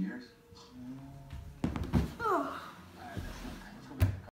years.